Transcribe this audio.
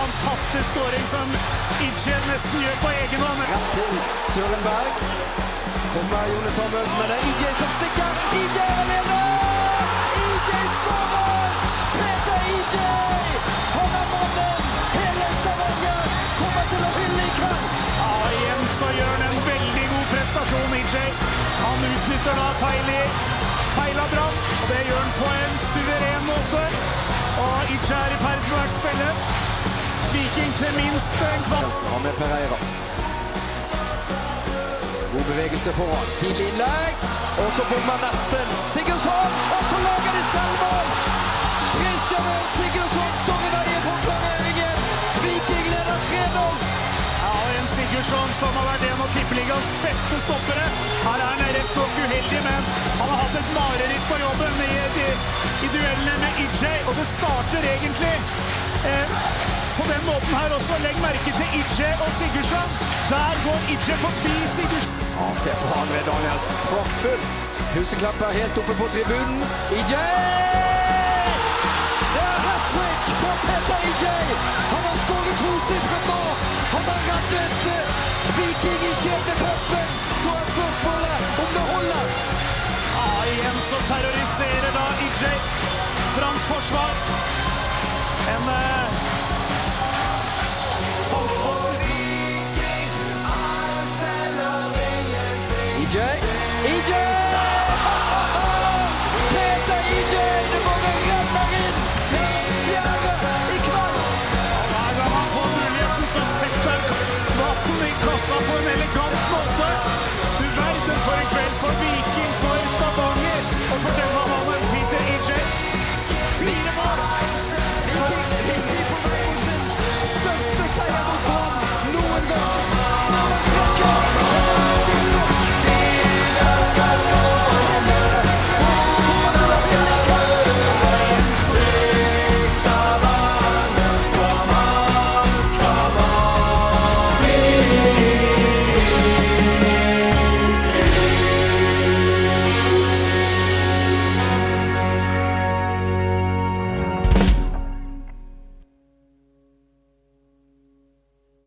fantastisk skåring som Idje nesten gjør på egen hånd. Rett til Sørenberg. Kommer Jone Samuelsen, men det er EJ som stikker. EJ er alene! EJ skårer! Peter EJ! Han er mannen! Hele Stavanger kommer til å hylle i kveld! Ja, igjen så gjør han en veldig god prestasjon, IJ. Han utnytter da feil i feil av Brann, og det gjør han på en suveren måte. Og IJ er i ferd spille. Viking til minst en kvart. Har med Pereira. God bevegelse foran. Tidlig innlegg. Og så bommer nesten Sigurdsson! Og så lager de selvmål! Christian Ørn Sigurdsson står i veien for klareringen. Viking leder 3-0. Ja, og en Sigurdsson som har vært en av tippeligaens beste stoppere. Her er han rett nok uheldig, men han har hatt et mareritt på jobben i, i, i duellene med IJ, og det starter egentlig eh, på den måten her også. Legg merke til IJ og Sigurdsson. Der går IJ forbi Sigurdsson. Ja, se på André Danielsen. Praktfull. Huseklepp er helt oppe på tribunen. Idje! Det er hat trick på Petter Idje! Han har skåret tosifret nå! Han har reddet eh, Viking i skjebnecupen! Så er spørsmålet om det holder. Ja, igjen så terroriserer da IJ Branns forsvar.